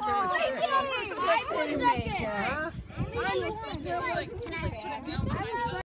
there was six. I'm the second. Huh? I'm second.